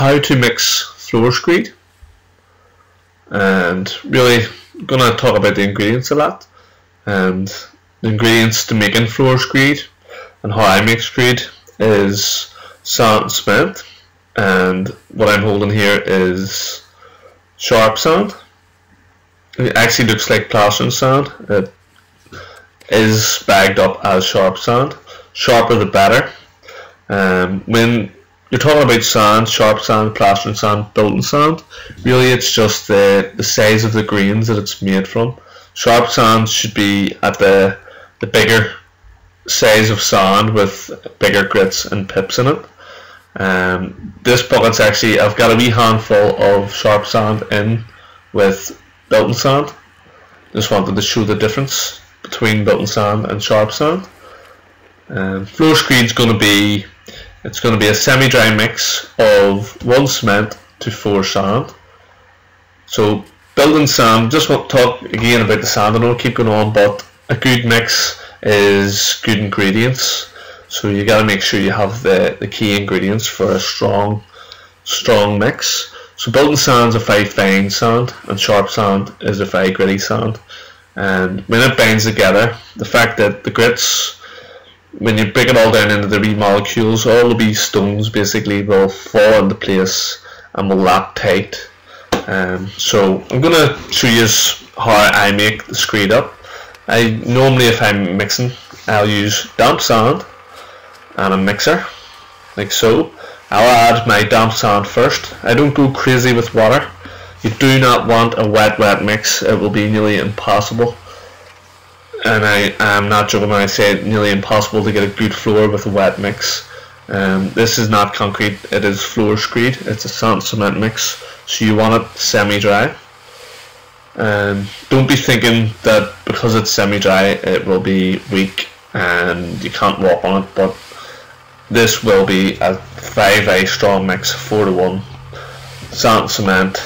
how to mix floor screed. And really to talk about the ingredients a lot. And the ingredients to making floor screed and how I make screed is sand and cement and what I'm holding here is sharp sand it actually looks like plastering sand it is bagged up as sharp sand sharper the better. Um, when you're talking about sand, sharp sand, plastering sand, building sand. Really, it's just the, the size of the grains that it's made from. Sharp sand should be at the the bigger size of sand with bigger grits and pips in it. Um, this bucket's actually I've got a wee handful of sharp sand in with building sand. Just wanted to show the difference between building sand and sharp sand. Um, floor screed's going to be it's going to be a semi-dry mix of one cement to four sand. So building sand, just want to talk again about the sand, I know keep going on, but a good mix is good ingredients. So you got to make sure you have the, the key ingredients for a strong strong mix. So building sand is a very fine sand and sharp sand is a very gritty sand. And when it binds together, the fact that the grits when you break it all down into the wee molecules, all the wee stones basically will fall into place and will lock tight. Um, so I'm going to show you how I make the screed up. I normally if I'm mixing I'll use damp sand and a mixer like so. I'll add my damp sand first. I don't go crazy with water. You do not want a wet wet mix, it will be nearly impossible and I am not joking when I say nearly impossible to get a good floor with a wet mix. Um, this is not concrete, it is floor screed, it's a sand cement mix, so you want it semi-dry. Um, don't be thinking that because it's semi-dry it will be weak and you can't walk on it, but this will be a very very strong mix, 4 to 1. Sand cement,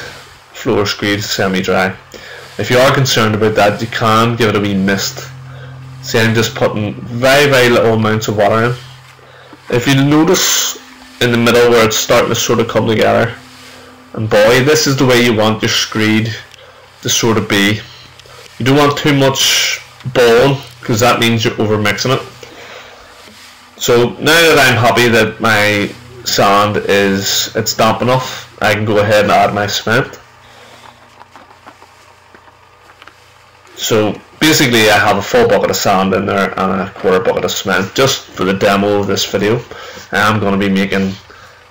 floor screed, semi-dry. If you are concerned about that, you can give it a wee mist. See, I'm just putting very, very little amounts of water in. If you notice in the middle where it's starting to sort of come together, and boy, this is the way you want your screed to sort of be. You don't want too much balling, because that means you're over mixing it. So now that I'm happy that my sand is it's damp enough, I can go ahead and add my cement. So basically I have a full bucket of sand in there and a quarter bucket of cement just for the demo of this video. I'm going to be making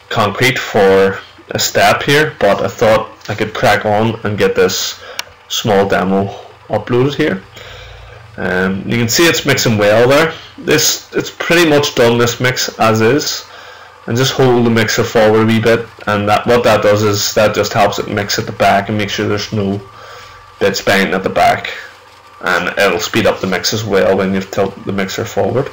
concrete for a step here but I thought I could crack on and get this small demo uploaded here. Um, you can see it's mixing well there. This It's pretty much done this mix as is and just hold the mixer forward a wee bit and that what that does is that just helps it mix at the back and make sure there's no bits banging at the back and it'll speed up the mix as well when you tilt the mixer forward.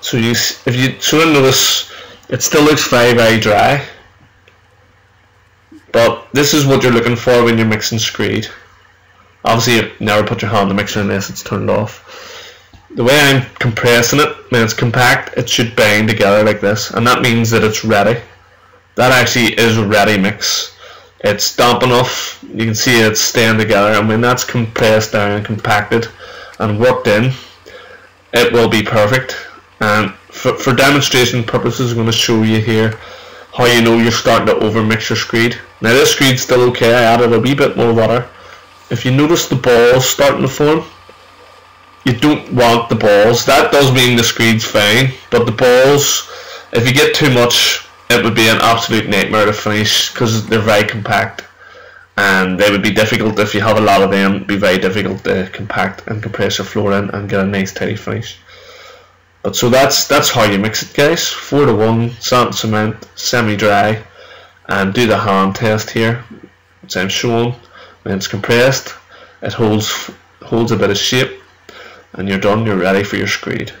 So you, if you sort of notice, it still looks very very dry, but this is what you're looking for when you're mixing screed. Obviously, you never put your hand in the mixer unless it's turned off. The way I'm compressing it, when it's compact, it should bind together like this, and that means that it's ready. That actually is a ready mix it's damp enough. You can see it's staying together. And when that's compressed down and compacted and worked in. It will be perfect. And for, for demonstration purposes I'm going to show you here how you know you're starting to overmix your screed. Now this screed's still okay. I added a wee bit more water. If you notice the balls starting to form you don't want the balls. That does mean the screed's fine but the balls if you get too much it would be an absolute nightmare to finish because they're very compact. And they would be difficult if you have a lot of them it'd be very difficult to compact and compress your floor in and get a nice tidy finish. But so that's that's how you mix it guys. 4 to 1 sand cement semi-dry and do the hand test here. Which I'm showing when it's compressed it holds holds a bit of shape and you're done you're ready for your screed.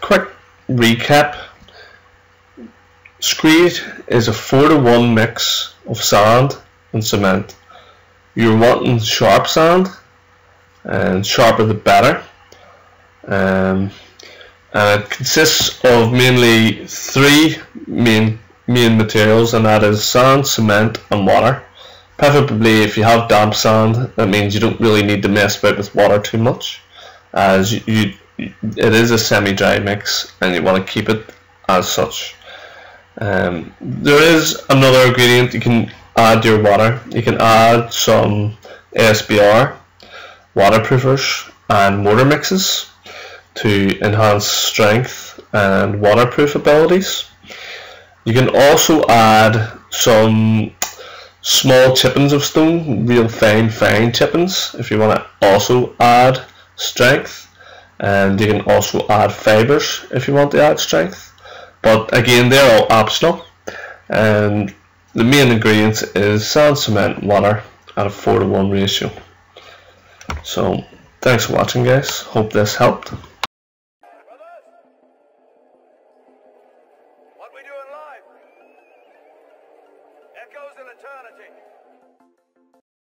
Quick recap Screed is a 4 to 1 mix of sand and cement. You're wanting sharp sand and sharper the better. Um, Uh, it consists of mainly three main main materials, and that is sand, cement, and water. Preferably, if you have damp sand, that means you don't really need to mess about with water too much, as you, you it is a semi-dry mix, and you want to keep it as such. Um, there is another ingredient you can add your water. You can add some ASBR, waterproofers, and mortar mixes to enhance strength and waterproof abilities. You can also add some small chippings of stone, real fine, fine chippings, if you want to also add strength. And you can also add fibres if you want to add strength. But again, they're all optional. And the main ingredients is sand, cement, water at a 4 to 1 ratio. So, thanks for watching guys. Hope this helped.